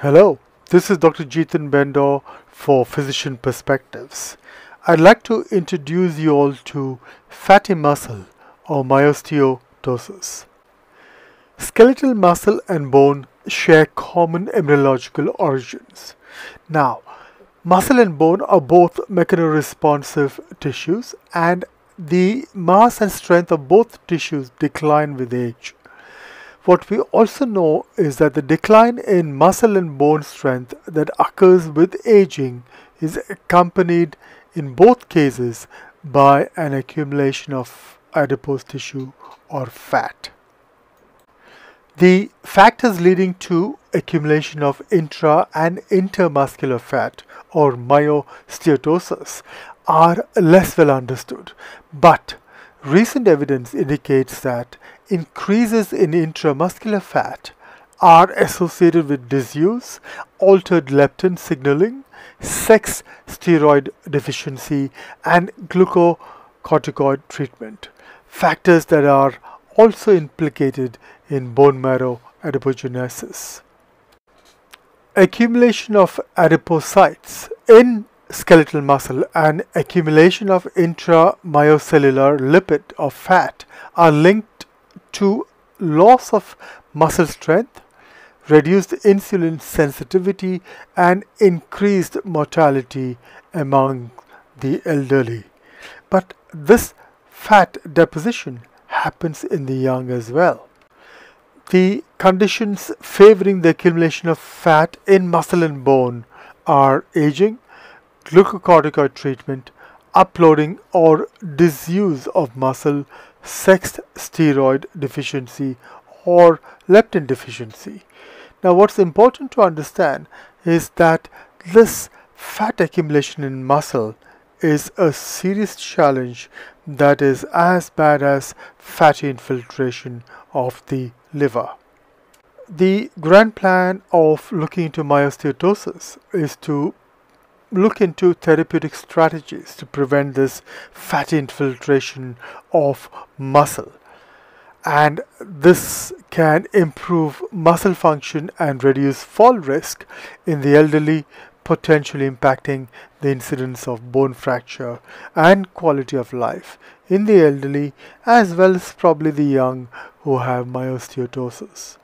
Hello, this is Dr. Jeetan Bendor for Physician Perspectives. I'd like to introduce you all to fatty muscle or myosteatosis. Skeletal muscle and bone share common embryological origins. Now, muscle and bone are both mechanoresponsive tissues and the mass and strength of both tissues decline with age. What we also know is that the decline in muscle and bone strength that occurs with aging is accompanied in both cases by an accumulation of adipose tissue or fat. The factors leading to accumulation of intra and intermuscular fat or myosteatosis are less well understood, but recent evidence indicates that increases in intramuscular fat are associated with disuse, altered leptin signaling, sex steroid deficiency, and glucocorticoid treatment, factors that are also implicated in bone marrow adipogenesis. Accumulation of adipocytes in skeletal muscle and accumulation of intramyocellular lipid or fat are linked to loss of muscle strength, reduced insulin sensitivity, and increased mortality among the elderly. But this fat deposition happens in the young as well. The conditions favoring the accumulation of fat in muscle and bone are aging, glucocorticoid treatment, uploading or disuse of muscle, sex steroid deficiency, or leptin deficiency. Now, what's important to understand is that this fat accumulation in muscle is a serious challenge that is as bad as fatty infiltration of the liver. The grand plan of looking into myosteatosis is to look into therapeutic strategies to prevent this fatty infiltration of muscle. And this can improve muscle function and reduce fall risk in the elderly, potentially impacting the incidence of bone fracture and quality of life in the elderly as well as probably the young who have myosteatosis.